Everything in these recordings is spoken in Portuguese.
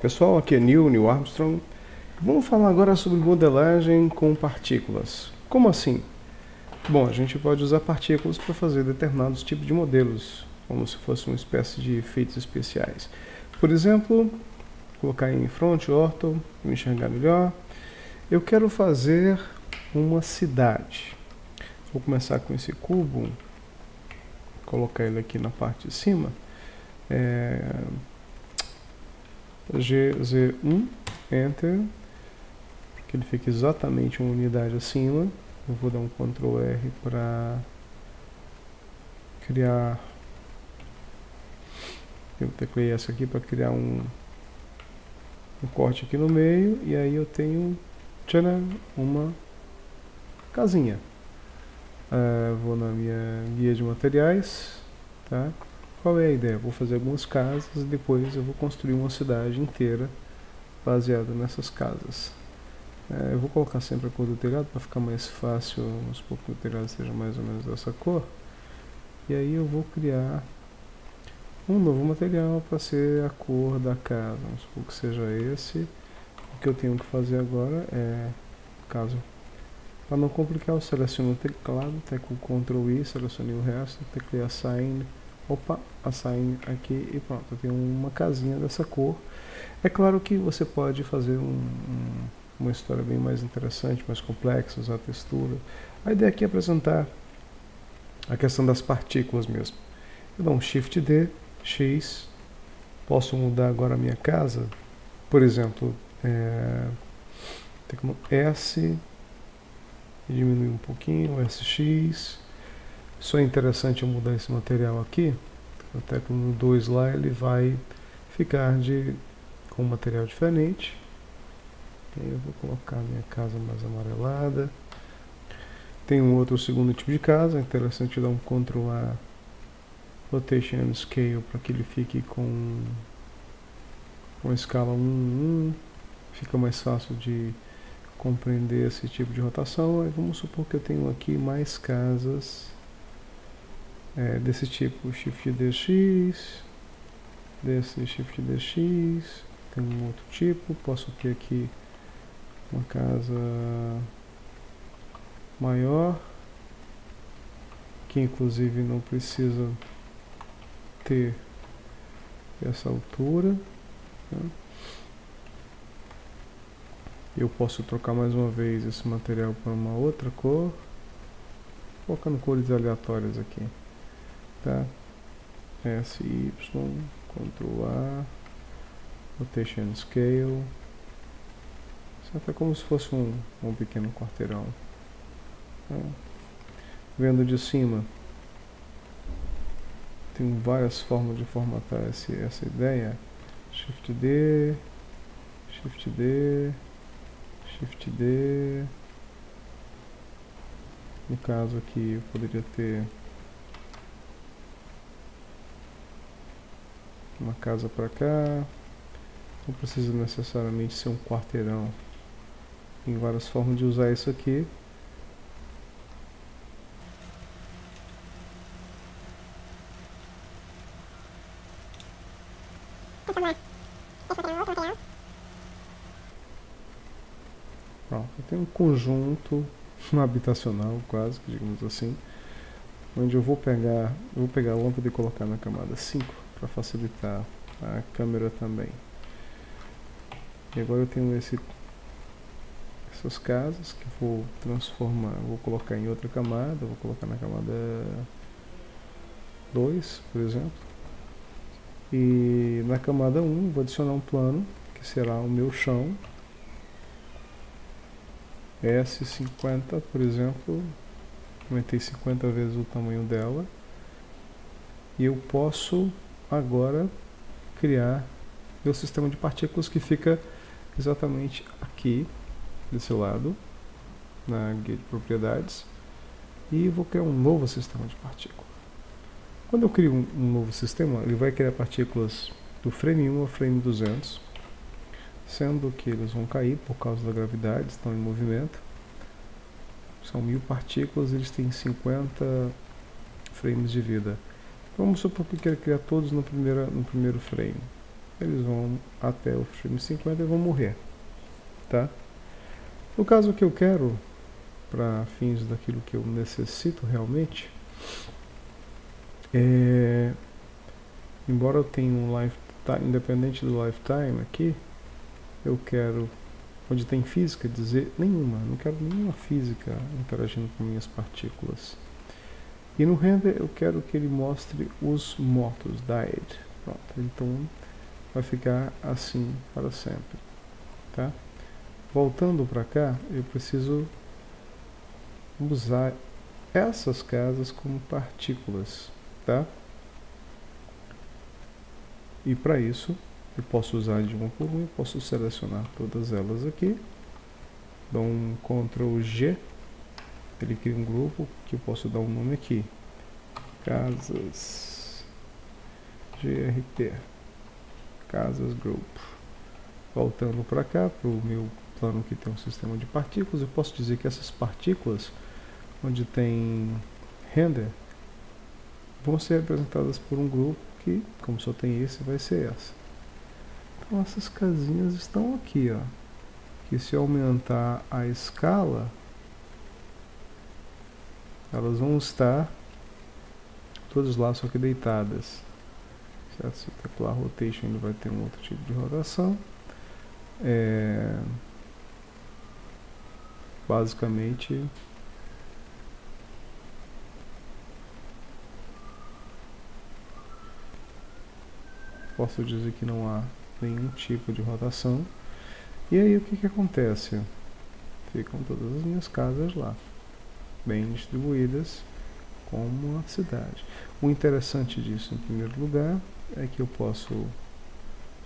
pessoal, aqui é Neil, Neil Armstrong. Vamos falar agora sobre modelagem com partículas. Como assim? Bom, a gente pode usar partículas para fazer determinados tipos de modelos, como se fosse uma espécie de efeitos especiais. Por exemplo, colocar em front, ortho, para enxergar melhor. Eu quero fazer uma cidade. Vou começar com esse cubo, colocar ele aqui na parte de cima. É, GZ1, Enter, que ele fique exatamente uma unidade acima. Eu vou dar um Ctrl R para criar. Eu teclei essa aqui para criar um, um corte aqui no meio e aí eu tenho tcharam, uma casinha. Uh, vou na minha guia de materiais, tá? Qual é a ideia? Vou fazer algumas casas e depois eu vou construir uma cidade inteira baseada nessas casas. É, eu vou colocar sempre a cor do telhado para ficar mais fácil, vamos supor que o telhado seja mais ou menos dessa cor. E aí eu vou criar um novo material para ser a cor da casa, vamos supor que seja esse. O que eu tenho que fazer agora é, caso para não complicar, eu seleciono o teclado, teco Ctrl I, selecionei o resto, teclei Assign opa, assign aqui e pronto, eu tenho uma casinha dessa cor. É claro que você pode fazer um, um, uma história bem mais interessante, mais complexa, usar textura. A ideia aqui é apresentar a questão das partículas mesmo. Eu dou um Shift D, X, posso mudar agora a minha casa, por exemplo, é, S, diminuir um pouquinho, SX, só é interessante eu mudar esse material aqui, até com no 2 lá ele vai ficar de, com um material diferente. eu vou colocar minha casa mais amarelada. Tem um outro segundo tipo de casa, é interessante dar um Ctrl A Rotation and Scale para que ele fique com uma escala 1, 1, fica mais fácil de compreender esse tipo de rotação. Aí vamos supor que eu tenho aqui mais casas é, desse tipo Shift DX, desse Shift DX, tem um outro tipo, posso ter aqui uma casa maior, que inclusive não precisa ter essa altura. Né? Eu posso trocar mais uma vez esse material para uma outra cor, colocando cores aleatórias aqui tá? SY, Ctrl A, Rotation Scale. Isso é como se fosse um, um pequeno quarteirão. Tá? Vendo de cima, tem várias formas de formatar esse, essa ideia. Shift D, Shift D, Shift D. No caso aqui eu poderia ter uma casa para cá. Não precisa necessariamente ser um quarteirão. Tem várias formas de usar isso aqui. Pronto, tenho um conjunto habitacional quase, digamos assim, onde eu vou pegar, eu vou pegar a lâmpada e colocar na camada 5 para facilitar a câmera também. E agora eu tenho esse, essas casas que vou transformar, vou colocar em outra camada, vou colocar na camada 2, por exemplo. E na camada 1 um, vou adicionar um plano, que será o meu chão. S50, por exemplo, aumentei 50 vezes o tamanho dela. E eu posso agora criar meu sistema de partículas que fica exatamente aqui desse lado na guia de propriedades e vou criar um novo sistema de partículas. Quando eu crio um, novo sistema, ele vai criar partículas do frame 1 ao frame 200, sendo que eles vão cair por causa da gravidade, estão em movimento. São mil partículas, eles têm 50 frames de vida. Vamos supor que eu quero criar todos no primeiro, no primeiro frame. eles vão até o frame 50 e vão morrer, tá? No caso que eu quero, para fins daquilo que eu necessito realmente, é, embora eu tenha um lifetime, independente do lifetime aqui, eu quero, onde tem física, dizer nenhuma, não quero nenhuma física interagindo com minhas partículas. E no render eu quero que ele mostre os mortos, died. Pronto, então vai ficar assim para sempre, tá? Voltando para cá, eu preciso usar essas casas como partículas, tá? E para isso, eu posso usar de uma por uma, posso selecionar todas elas aqui, dou um Ctrl G, ele cria um grupo que eu posso dar um nome aqui, casas GRP, casas group. Voltando para cá, para o meu plano que tem um sistema de partículas, eu posso dizer que essas partículas, onde tem render, vão ser representadas por um grupo que, como só tem esse, vai ser essa. Então essas casinhas estão aqui, ó. Que se aumentar a escala, elas vão estar todas lá, só que deitadas. Certo? Se calcular rotation, ele vai ter um outro tipo de rotação. É basicamente posso dizer que não há nenhum tipo de rotação e aí o que, que acontece? Ficam todas as minhas casas lá, bem distribuídas como a cidade. O interessante disso, em primeiro lugar, é que eu posso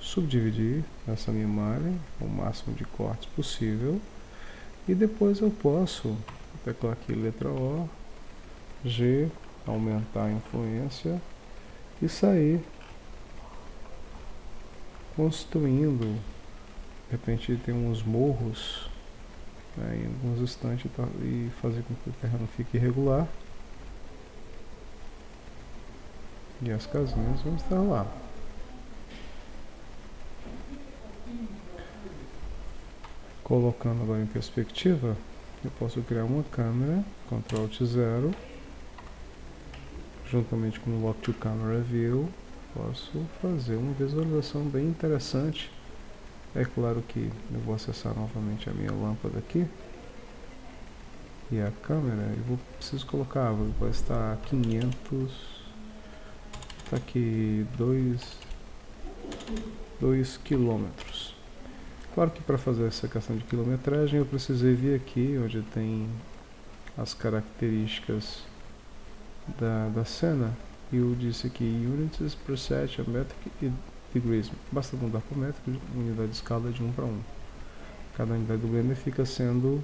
subdividir essa minha malha o máximo de cortes possível e depois eu posso teclar aqui letra O, G, aumentar a influência e sair construindo. De repente tem uns morros né, em alguns instantes tá, e fazer com que o terreno fique irregular. E as casinhas vão estar lá. Colocando agora em perspectiva, eu posso criar uma câmera, Ctrl Alt 0, juntamente com o Lock to Camera View, posso fazer uma visualização bem interessante. É claro que eu vou acessar novamente a minha lâmpada aqui e a câmera, eu vou preciso colocar, vai estar a 500, está aqui 2 2 quilômetros. Claro que para fazer essa questão de quilometragem eu precisei vir aqui onde tem as características da, da cena e eu disse aqui units per set, metric e degrees. Basta mudar para o métrico, unidade de escala de 1 para 1. Cada unidade do Blender fica sendo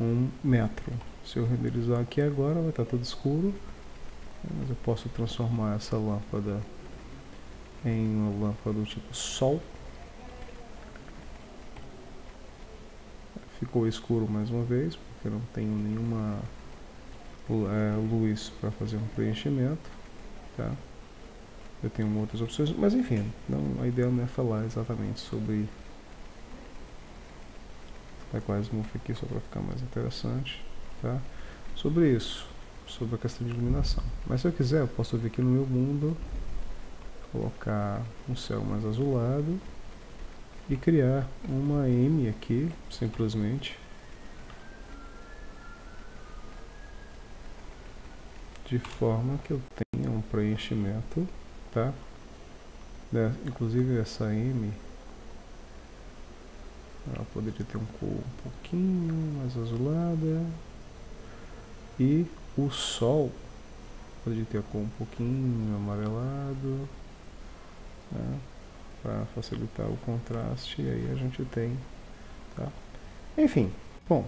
um metro. Se eu renderizar aqui agora vai estar tudo escuro, mas eu posso transformar essa lâmpada em uma lâmpada do tipo sol ficou escuro mais uma vez, porque não tenho nenhuma é, luz para fazer um preenchimento, tá? Eu tenho outras opções, mas enfim, não, a ideia não é falar exatamente sobre smooth aqui só para ficar mais interessante, tá? Sobre isso, sobre a questão de iluminação. Mas se eu quiser, eu posso vir aqui no meu mundo, colocar um céu mais azulado e criar uma M aqui, simplesmente. De forma que eu tenha um preenchimento, tá? inclusive essa M, ela poderia ter um cor um pouquinho mais azulada. E o sol poderia ter a cor um pouquinho amarelado. Né? para facilitar o contraste e aí a gente tem, tá? Enfim, bom,